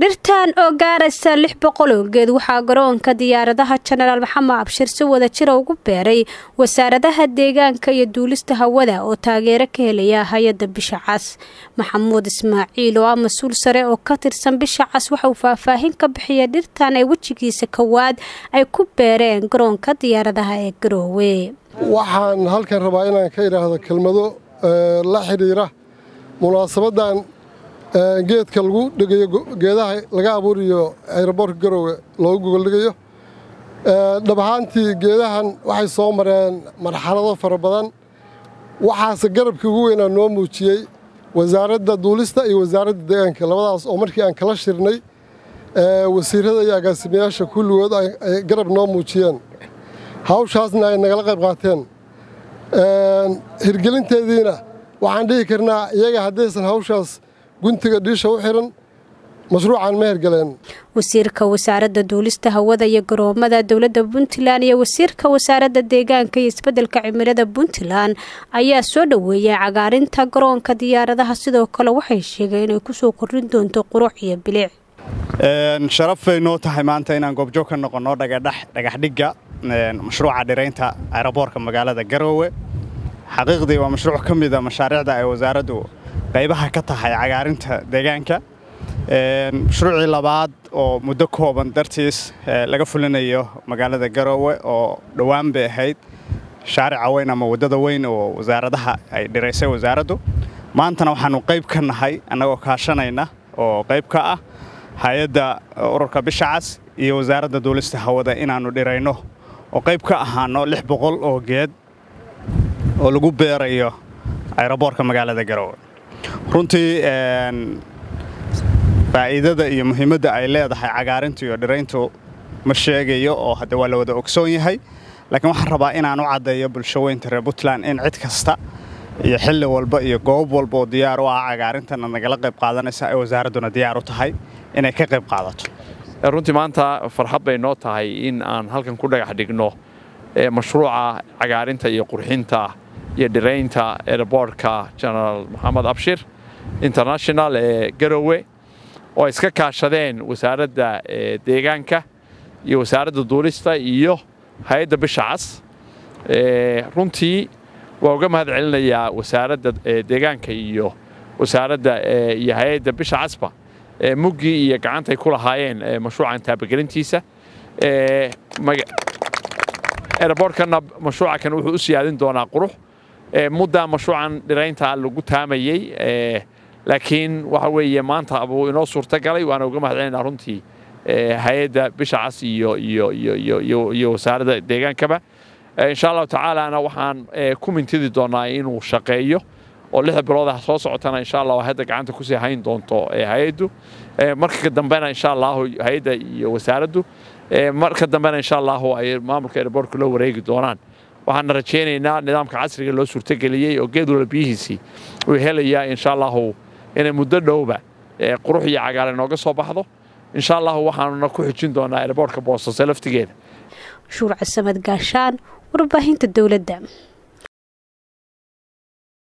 dhirtan oo gaaraysa lix boqol oo geed waxaa garoonka diyaaradaha jenaraal maxamed abshir si wada jira ugu beeray wasaaradaha deegaanka iyo duulista hawada oo taageero ka helaya hay'adda bisha cas. Maxamuud ismaaciil oo ah mas'uul sare oo ka tirsan bisha cas waxauu faahfaahin ka bixiya dhirtan ay wejigiisa kowaad ay ku beereen garoonka diyaaradaha ee garoowe waxaan halkan rabaa inaan ka idhaahdo kelmado la xidhiira munaasabadan geedka lagu dhegayo geedaha laga abuuriyo ayroboorka garoowe loogu gogoldhigayo dhab ahaantii geedahan waxay soo mareen marxalado fara badan. Waxaase garabkii ugu weynaa noo muujiyey wasaaradda duulista iyo wasaaradda deegaanka. Labadaas oo markii aan kala shirnay wasiirada iyo agaasimayaasha kulligood ay garab noo muujiyeen. Hawshaasna ay nagala qayb qaateen. Hirgelinteediina waxaan dhihi karnaa iyaga haddaysan hawshaas guntiga dhiisha u xiran mashruucan ma hergaleen. Wasiirka wasaaradda duulista hawada iyo garoomada dowladda puntland iyo wasiirka wasaaradda deegaanka iyo isbeddelka cimilada puntland ayaa soo dhoweeyay cagaarinta garoonka diyaaradaha. Sidoo kale waxay sheegeen inay ku soo kordhin doonto qurux iyo bilic. Sharaf bay noo tahay maanta inaan goobjoog ka noqonno dhagaxdhigga mashruuca dhiraynta aeroboorka magaalada garoowe. Xaqiiqdii waa mashruuc ka mida mashaariicda ay wasaaraddu qaybaha ka tahay cagaarinta deegaanka. Mashruucii labaad oo muddo kooban dartiis laga fulinayo magaalada garoowe oo dhowaan bay ahayd. Shaarica weyn ama waddada weyn oo wasaaradaha ay dhiraysay wasaaraddu maantana waxaannu qayb ka nahay annagoo kaashanayna oo qayb ka ah hay'adda ururka bisha cas iyo wasaaradda duulista hawada inaannu dhirayno. Oo qayb ka ahaano lix boqol oo geed oo lagu beerayo ayroboorka magaalada garoowe runtii faa'iidada iyo muhiimadda ay leedahay cagaarintu iyo dhirayntu ma sheegayo oo hadde waa la wada ogsoon yahay. Laakiin waxaan rabaa inaan u caddeeyo bulsho weynta reer puntland in cid kasta iyo xilli walba iyo goob walba oo diyaar u ah cagaarintana nagala qayb qaadanaysa ay wasaaradduna diyaar u tahay inay ka qayb qaadato. Runtii maanta farxad bay noo tahay in aan halkan ku dhagax dhigno mashruuca cagaarinta iyo qurxinta iyo dhiraynta airboortka genaraal maxamed abshir international ee garowe oo ay iska kaashadeen wasaaradda deegaanka iyo wasaaradda duulista iyo hay'adda bisha cas. Runtii waa uga mahad celinayaa wasaaradda deegaanka iyo wasaaradda iyo hay'adda bisha casba. Muggii iyo gacantay ku lahaayeen mashruucan taabagelintiisa. Airboortkana mashruuca kan wuxuu u siyaadin doonaa qurux. Muddaa mashruucan dhiraynta lagu taamayey laakiin waxa weeye maanta buu inoo suurta galay waana uga mahad celinaa runtii hay'adda bisha cas iyo iyo wasaaradda deegaankaba. Insha allahu tacaalana waxaan ku mintidi doonaa inuu shaqeeyo oo lixda biloodah soo socotana insha allah hadda gacanta ku sii hayn doonto hay'addu. Marka dambena insha allahu hay'adda iyo wasaaraddu. Marka dambena insha allahu ay maamulka airboortka loo wareegi doonaan. Waxaana rajaynaynaa nidaamka casriga loo suurtageliyey oo geed walba uu helayaa insha allahu inay muddo dhowba qurux iyo cagaar inooga soo baxdo. Insha allahu waxaanuna ku xijin doonaa airboortka boosase laftigeeda shuur casamad gaashaan warbaahinta dowladda